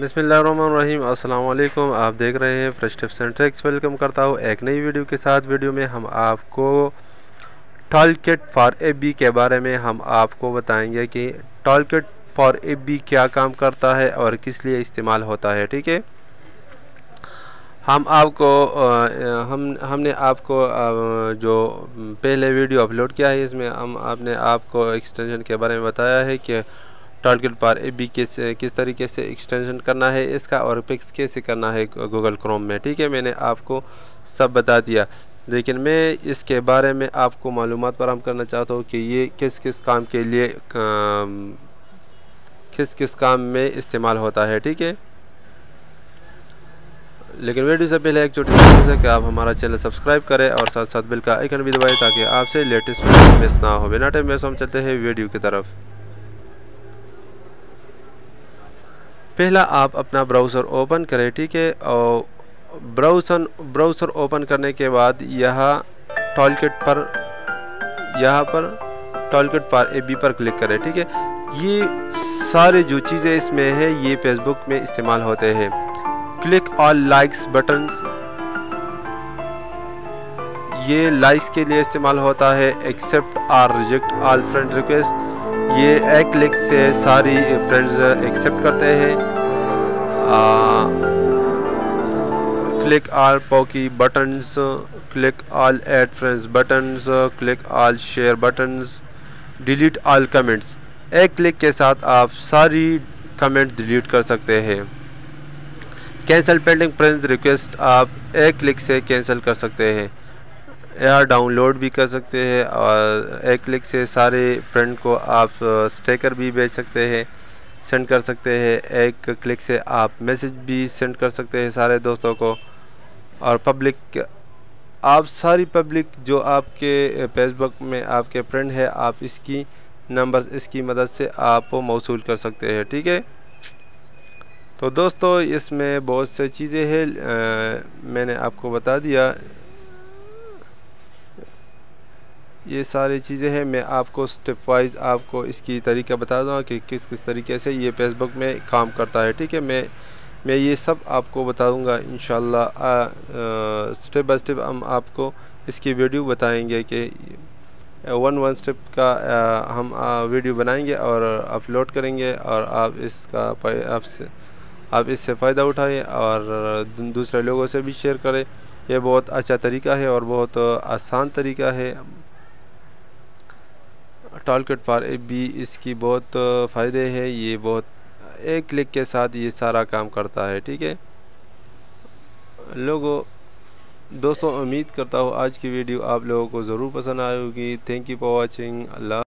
बिसमीम अस्सलाम आप देख रहे हैं fresh tips and tricks. Welcome करता हूँ एक नई वीडियो के साथ। वीडियो में हम आपको tool kit for A B के बारे में हम आपको बताएँगे कि tool kit for A B क्या काम करता है और किस लिए इस्तेमाल होता है, ठीक है? हम आपको हम, हमने आपको जो पहले वीडियो अपलोड किया है, इसमें हम आपने आपको एक्सटेंशन के बारे में बताया है कि टारगेट बार ए बी किस किस तरीके से एक्सटेंशन करना है इसका और पिक्स कैसे करना है गूगल क्रोम में। ठीक है, मैंने आपको सब बता दिया। लेकिन मैं इसके बारे में आपको मालूम फराम करना चाहता हूँ कि ये किस किस काम के लिए किस किस काम में इस्तेमाल होता है। ठीक है? लेकिन वीडियो से पहले एक छोटी सी है कि आप हमारा चैनल सब्सक्राइब करें और साथ साथ बिल का आइकन भी दबाएँ ताकि आपसे लेटेस्ट मिस ना हो। बिना टाइम में हम चलते हैं वीडियो की तरफ़। पहला आप अपना ब्राउज़र ओपन करें, ठीक है? और ब्राउज़र ब्राउज़र ओपन करने के बाद यहाँ टॉलकिट पर, यहाँ पर टॉलकिट पर ए बी पर क्लिक करें, ठीक है? ये सारे जो चीज़ें इसमें हैं, ये फेसबुक में इस्तेमाल होते हैं। Click all likes buttons. ये लाइक्स के लिए इस्तेमाल होता है। Accept or reject all friend request. ये एक क्लिक से सारी फ्रेंड्स एक्सेप्ट करते हैं। Click all poke buttons click all add friends buttons click all share buttons delete all comments एक क्लिक के साथ आप सारी कमेंट डिलीट कर सकते हैं। कैंसिल पेंडिंग फ्रेंड्स रिक्वेस्ट आप एक क्लिक से कैंसिल कर सकते हैं। या डाउनलोड भी कर सकते हैं और एक क्लिक से सारे फ्रेंड को आप स्टेकर भी भेज सकते हैं सेंड कर सकते हैं। एक क्लिक से आप मैसेज भी सेंड कर सकते हैं सारे दोस्तों को। और पब्लिक आप सारी पब्लिक जो आपके फेसबुक में आपके फ्रेंड है, आप इसकी नंबर इसकी मदद से आप मौसू कर सकते हैं, ठीक है? तो दोस्तों, इसमें बहुत से चीज़ें हैं मैंने आपको बता दिया। ये सारी चीज़ें हैं। मैं आपको स्टेप वाइज आपको इसकी तरीका बता दूँगा कि किस किस तरीके से ये फेसबुक में काम करता है। ठीक है? मैं मैं ये सब आपको बता दूँगा। इन स्टेप बाय स्टेप हम आपको इसकी वीडियो बताएँगे कि वन वन स्टेप का आ, हम आ, वीडियो बनाएँगे और अपलोड करेंगे और आप इसका आपसे आप इससे फ़ायदा उठाएँ और दूसरे लोगों से भी शेयर करें। यह बहुत अच्छा तरीका है और बहुत आसान तरीका है। टॉलकट फॉर ए बी इसकी बहुत फ़ायदे है, ये बहुत एक क्लिक के साथ ये सारा काम करता है, ठीक है? लोगों, दोस्तों, उम्मीद करता हूँ आज की वीडियो आप लोगों को ज़रूर पसंद आएगी thank you for watching Allah